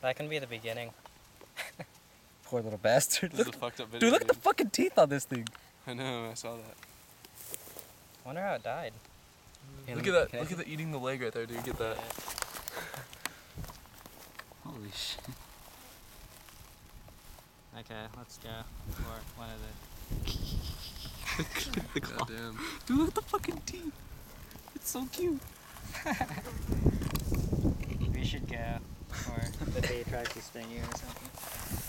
That can be the beginning. Poor little bastard. This is a fucked up video. dude, look at the fucking teeth on this thing. I know, I saw that. I Wonder how it died. look at that. Look at the eating the leg right there, dude. Get that. Holy shit. Okay, let's go for one of the. the claw. Goddamn. Dude, look at the fucking teeth. It's so cute. We should go, or the day tries to sting you or something.